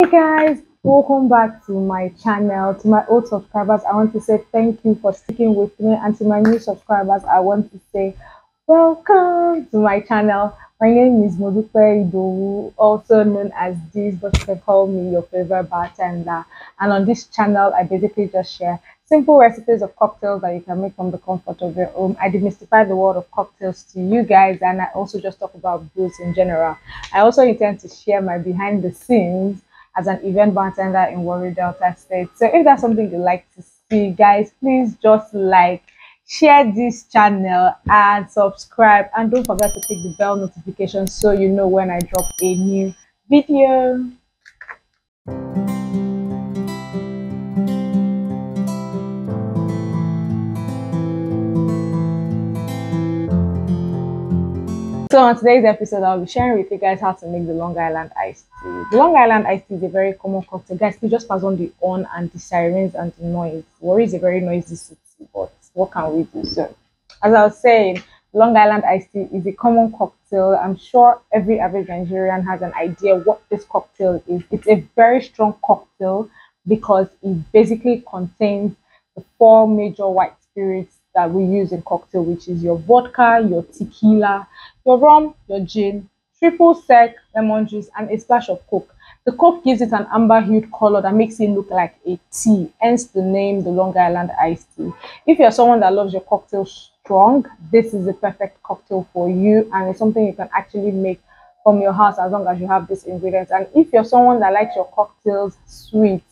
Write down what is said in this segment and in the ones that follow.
Hey guys, welcome back to my channel. To my old subscribers, I want to say thank you for sticking with me. And to my new subscribers, I want to say welcome to my channel. My name is Modupe Idowu, also known as this, but you can call me your favorite bartender. And on this channel, I basically just share simple recipes of cocktails that you can make from the comfort of your home. I demystify the world of cocktails to you guys, and I also just talk about booze in general. I also intend to share my behind the scenes as an event bartender in Warri Delta State. So if that's something you like to see, guys, please just like, share this channel and subscribe. And don't forget to click the bell notification so you know when I drop a new video. So on today's episode, I'll be sharing with you guys how to make the Long Island iced tea. The Long Island iced tea is a very common cocktail. Guys, please just pass on the on and the sirens and the noise. Warri is a very noisy city, but what can we do? So, as I was saying, Long Island iced tea is a common cocktail. I'm sure every average Nigerian has an idea what this cocktail is. It's a very strong cocktail because it basically contains the four major white spirits that we use in cocktail, which is your vodka, your tequila, your rum, your gin, triple sec, lemon juice, and a splash of coke. The coke gives it an amber hued color that makes it look like a tea, hence the name the Long Island iced tea. If you're someone that loves your cocktail strong, this is the perfect cocktail for you, and it's something you can actually make from your house as long as you have these ingredients. And if you're someone that likes your cocktails sweet,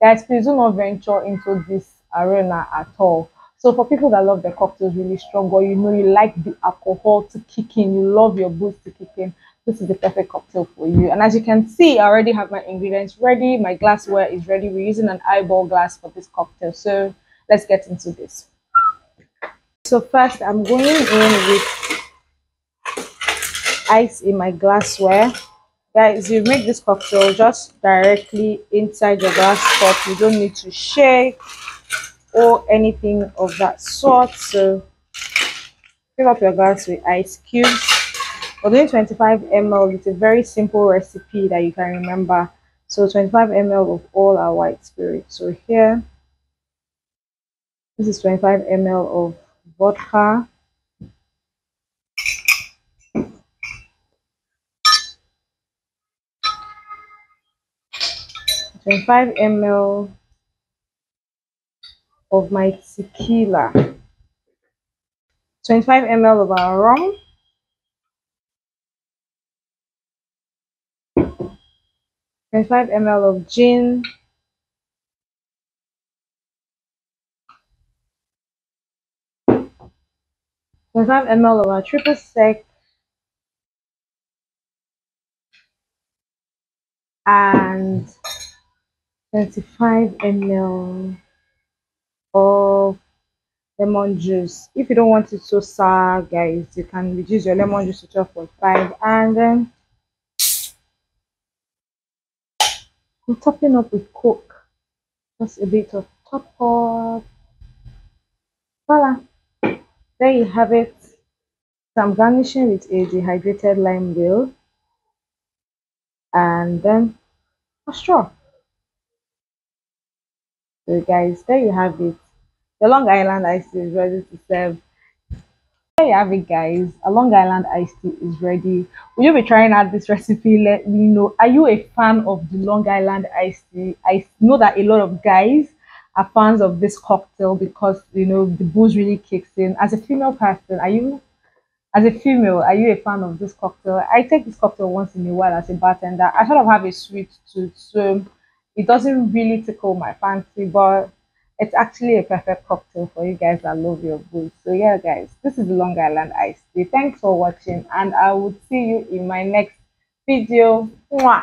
guys, please do not venture into this arena at all so for people that love their cocktails really strong, or you know you like the alcohol to kick in, you love your booze to kick in, this is the perfect cocktail for you. And as you can see, I already have my ingredients ready. My glassware is ready. We're using an highball glass for this cocktail. So let's get into this. So first, I'm going in with ice in my glassware. Guys, you make this cocktail just directly inside your glass cup. You don't need to shake or anything of that sort. So fill up your glass with ice cubes. We're doing 25 ml. It's a very simple recipe that you can remember. So 25 ml of all our white spirit. So here, this is 25 ml of vodka. Twenty-five ml of my tequila, 25 ml of our rum, Twenty-five ml of gin, Twenty-five ml of our triple sec, and twenty-five ml of lemon juice. If you don't want it so sour guys you can reduce your lemon juice to 12.5 and then I'm topping up with coke. Just a bit of top up. Voila. There you have it. So i'm garnishing with a dehydrated lime wheel and then a straw so guys, there you have it. The Long Island iced tea is ready to serve. There you have it guys. A Long Island iced tea is ready. Will you be trying out this recipe? Let me know. Are you a fan of the Long Island iced tea? I know that a lot of guys are fans of this cocktail because you know the booze really kicks in. As a female person, are you as a female, are you a fan of this cocktail? I take this cocktail once in a while as a bartender. I sort of have a sweet tooth, so it doesn't really tickle my fancy, but it's actually a perfect cocktail for you guys that love your booze. So yeah, guys, this is Long Island Iced Tea. Thanks for watching, and I will see you in my next video. Mwah!